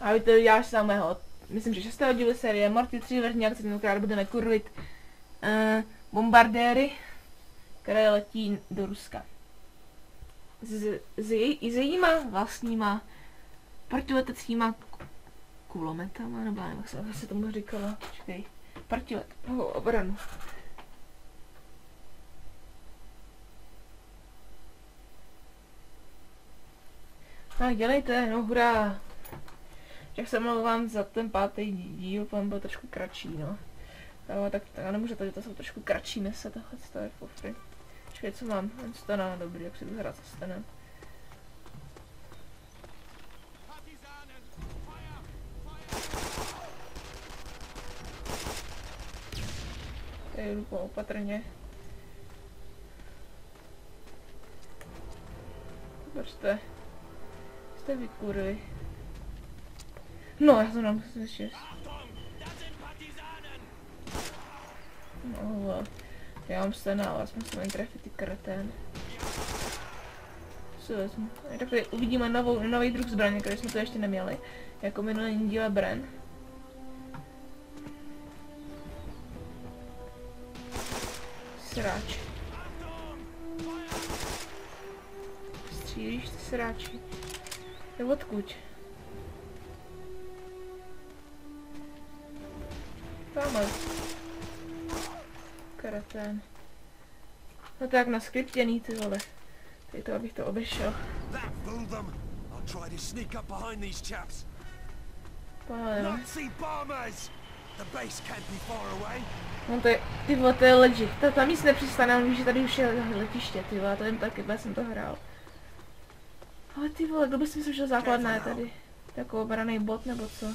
A vy to děláš samého, myslím, že 6. dílu série Morty 3 vrchní akce, tentokrát budeme kurvit uh, bombardéry, které letí do Ruska. S, s, jej, s jejíma vlastníma protileteckýma kulometama, nebo nevím, jak se, jak se tomu říkalo, počkej, protilet, oh, obranu. No dělejte, no hurá. Jak se mluvám za ten pátý díl, pan byl trošku kratší, no. No, tak, tak já nemůžu to, že to jsou trošku kratší mise, tohle to je for Počkej, co mám? Stana, dobrý, jak si jdu hrát se stanem. Tady jdu opatrně. Držte. Jste vy kurvy. No, já to nám šest. No, já mám stena, ale jsme se trefit ty kretén. Co vezmu? Tak tady uvidíme novou, nový druh zbraně, který jsme to ještě neměli. Jako minulý díle Bren. Sráč. Střílíš ty sráči. To odkud? Tamhle. Karatén. No tak na skriptěný ty vole. Tady to abych to obešel. Pále, no. To je, ty vole, to je legit. To tam nic nepřistane, ale víš, že tady už je letiště, ty vole, to jen taky, já jsem to hrál. Ale ty vole, kdo by si myslel, že základná tady? Jako obraný bot nebo co?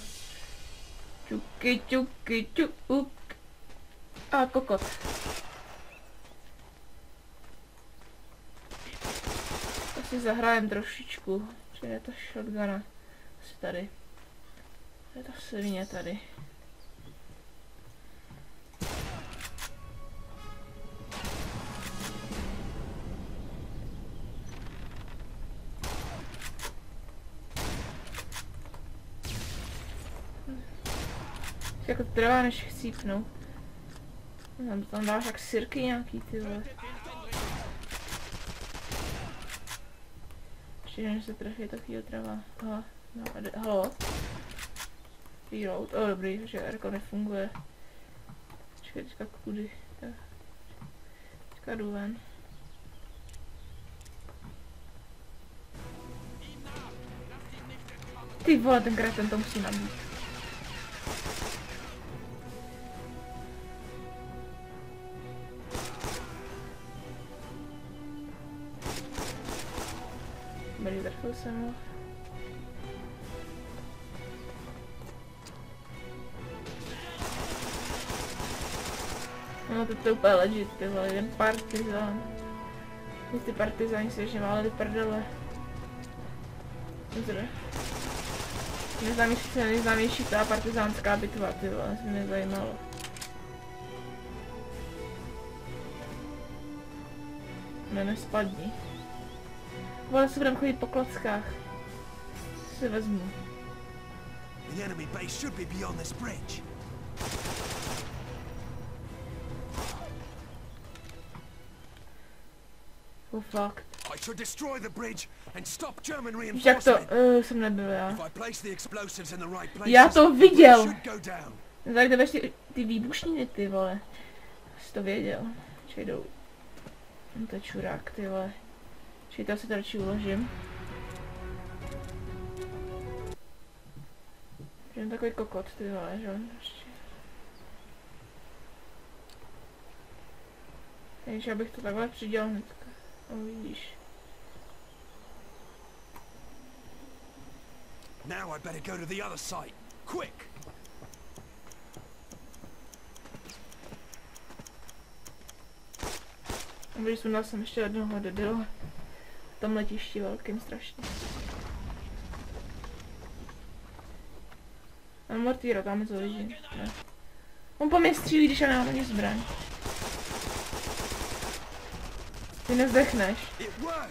Čuky, čuky, čuk. A kokot. Asi zahrajem trošičku. Či je to shotguna. Asi tady. Je to svině tady. Jako trvá, než chcípnu. Nebo tam dáš jak sirky nějaký, ty vole. Ještě než se trefí, tak chvíli trvá. Aha, no, halo? Reload, oh dobrý, že Erko nefunguje. Počkej, teďka kudy. Teďka jdu ven. Ty vole, ten kreten to musí nabít. Trefil jsem. No to je úplně legit, ty vole, jeden partizán. Ty partizáni se ještě málo prdele. Dobře. Nejznámější, nejznámější ta partizánská bitva, ty vole, se mě zajímalo. Ne, nespadni. Vole, se budeme chodit po klockách. Si vezmu. The enemy base should be beyond this bridge. Oh fuck. I should destroy the bridge and stop German. Jak to, uh, jsem nebyl já. Já to viděl. Tady jdeme ty, ty výbušniny, ty vole. Jsi to věděl. Čej jdou. No to je čurák, ty vole. Čili to si to radši uložím. Jen takový kokot, ty vole, že jo? Takže abych to takhle přidělal hnedka. Uvidíš. Now I better go to the other side. Quick! Když jsem jsem ještě jednoho debila tom letišti velkým strašně. A mortýro, tam je to leží. Ne. On po mě střílí, když já nemám ani zbraň. Ty nezdechneš.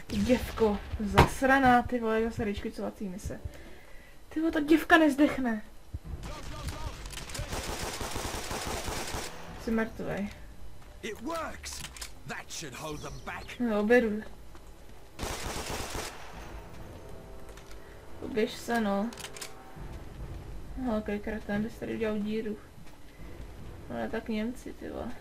Děvko, zasraná, ty vole, zase ryčkucovací mise. Ty vole, ta děvka nezdechne. Jsi mrtvej. Back. No, beru. Uběž se, no. No, okej, kratem bys tady udělal díru. Ale tak Němci, ty vole.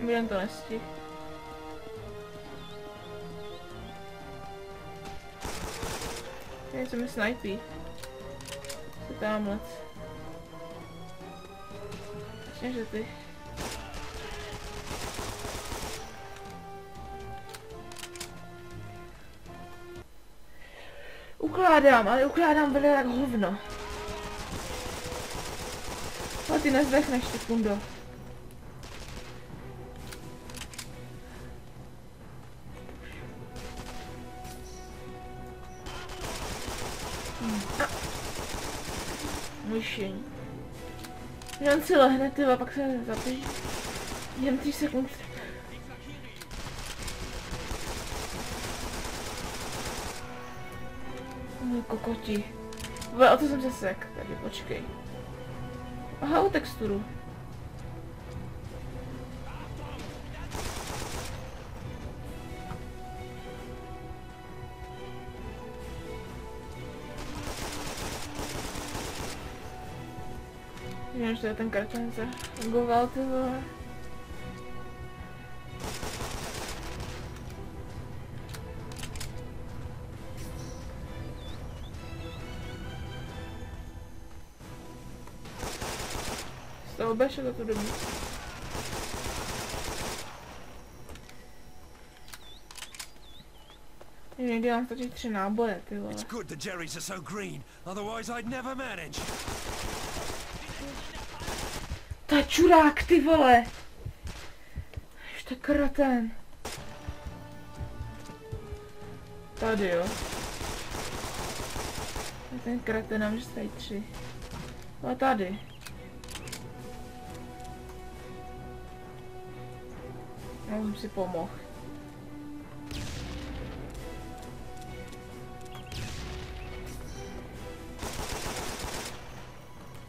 Budem to nestih. Něco mi snipí. Co tamhle? Myslím, že ty. Ukládám, ale ukládám vede jak hovno. Ale ty nezdechneš, ty kundo. Mušení. Jen si lehne, ty pak se zapíš. Jen 3 sekund. No, kokoti. Vole, o to jsem se sek. Tady, počkej. Aha, o texturu. Že ten karton ty vole. Za tu dobu. Někdy mám tři náboje, ty vole. It's good the Jerry's are so green, otherwise I'd never manage. Ta čurák, ty vole! Ještě kraten. Tady jo. Ten kraten nám že stojí tři. A tady. Já jsem si pomohl.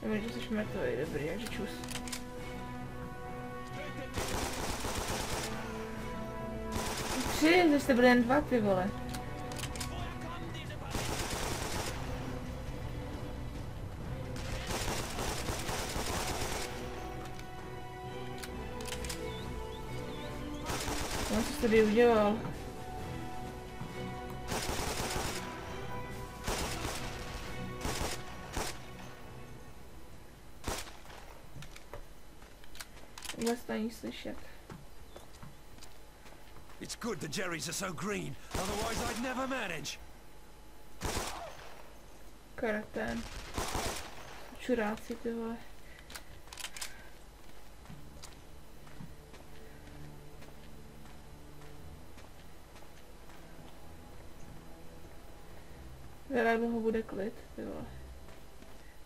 Dobrý, že jsi mrtvý, dobrý, takže čus. Tři, že jste byli jen dva, ty vole. No, co jsi tady udělal? Vůbec to není slyšet. Good the Jerry's are so green, otherwise I'd never manage. Ty vole. Teda ho bude klid, ty vole.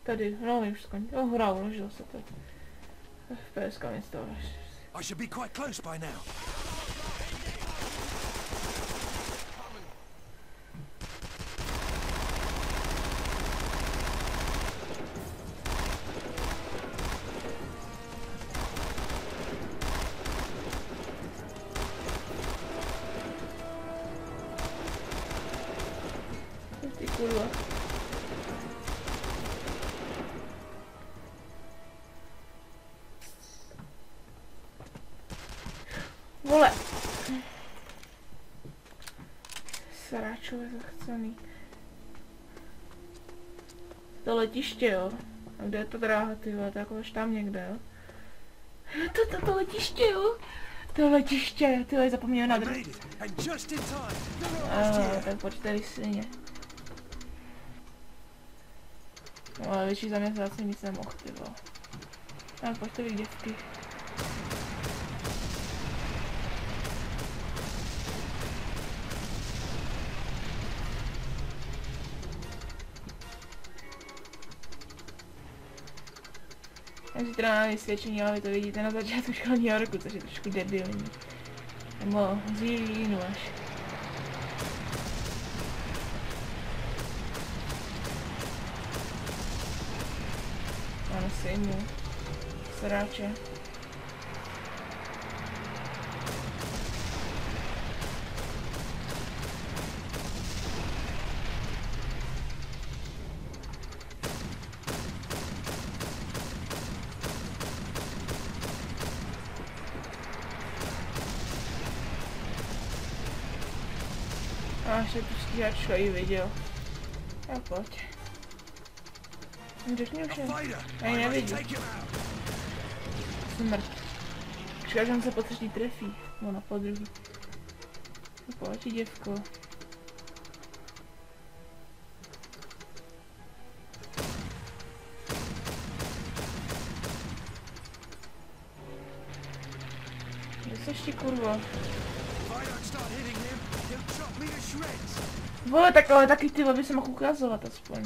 Tady, no už skončil. Oh, hra, uložil se to. FPS mi z toho. I should be quite close by now. Vole. Sráčové zachcený. To letiště, jo. A kde je ta dráha, ty vole, to jako až tam někde, jo. To, to, to letiště, jo. To letiště, ty vole, zapomněl na dráhu. here. tak počítej svině. No ale větší zaměstnanci nic nemohl, ty vole. Tak pojďte vy děvky. Teda na vysvědčení, ale vy to vidíte na začátku školního roku, což je trošku debilní. Nebo z říjnu až. Ano, sejmu. Sráče. A se tu stíhačka i viděl. Tak pojď. Řekni už A jen. fighter! Hey, I never must you. take him out! Jsem mrtvý. Počkej, až on se po třetí trefí. No na podruhý. Pojď, děvko. Kde seš ty kurvo? Vole, tak ale taky ty by se mohl ukazovat aspoň.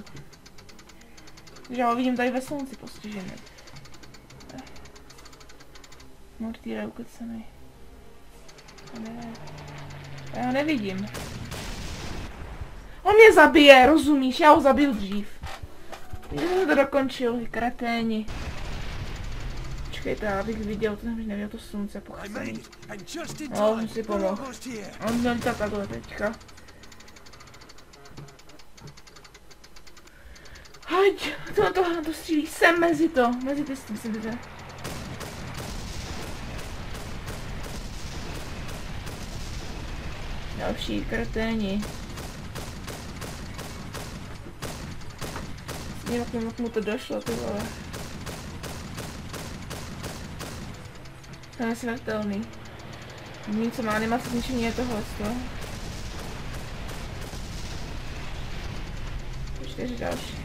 Já ho vidím tady ve slunci postižený. Mortýr je ukecaný. Ne. Já ho nevidím. On mě zabije, rozumíš? Já ho zabil dřív. Já jsem to dokončil, kreténi. Počkejte, já bych viděl, to jsem neviděl to slunce pochacený. Oh, time. si pomohl. On měl lítat takhle teďka. Hoď, to na to, na to střílí, sem mezi to, mezi ty s tím jde. Další kreténi. Nevím, jak mu to došlo, ty vole. To je nesmrtelný. Jediný, co má animace zničení je tohle, to. Čtyři další.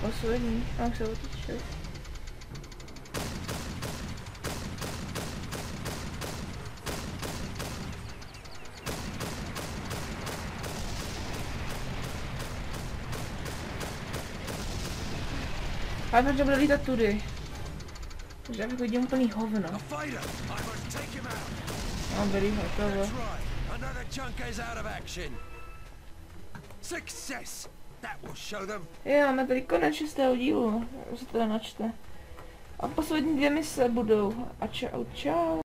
Poslední, tam se otočili. Ale protože bude lítat tudy. Takže já bych vidím úplný hovno. No, dobrý, hotovo. That's right. Another chunk is out of action. Success! That will show them. Jo, máme tady konec šestého dílu, se to načte. A poslední dvě mise budou. A čau, čau.